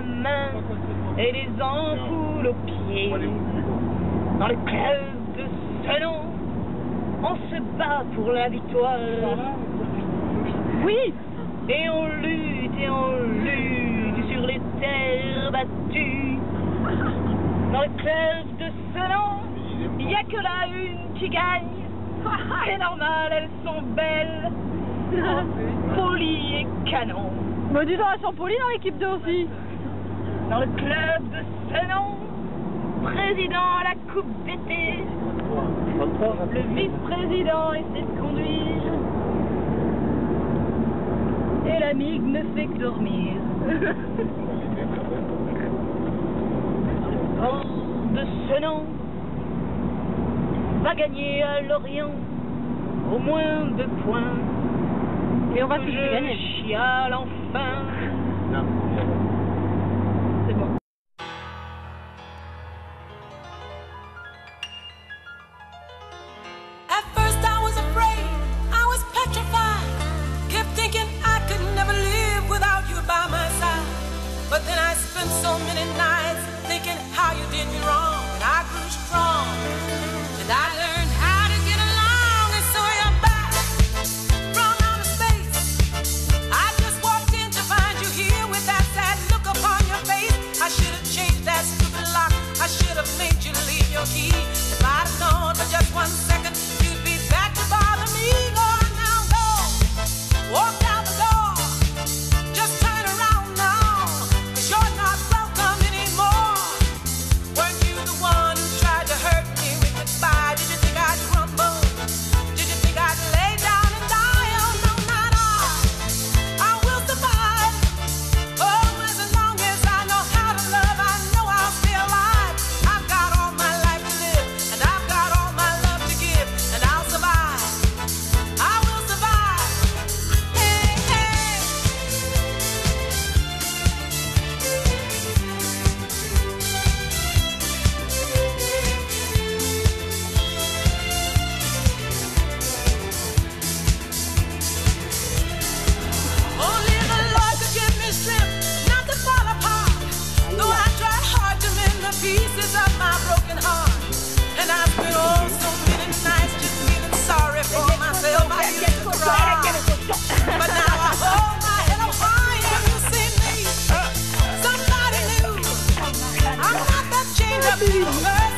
main et des ampoules aux pieds. Dans le club de nom, on se bat pour la victoire. Oui, et on lutte et on lutte sur les terres battues. Dans le club de nom, il n'y a que la une qui gagne. C'est normal, elles sont belles, polies et canon. Bah dis donc, elles sont polies dans l'équipe 2 aussi. Dans le club de nom, président à la coupe d'été, le vice-président essaie de conduire. Et l'amigue ne fait que dormir. Hors de ce nom, va gagner à Lorient au moins deux points. Et on va tous gagner. chiale enfin. C'est bon. Pieces of my broken heart. And I spent oh so many nights just feeling sorry for myself. I used to cry. But now I hold my head up high and you see me. Somebody new. I'm not that chained up.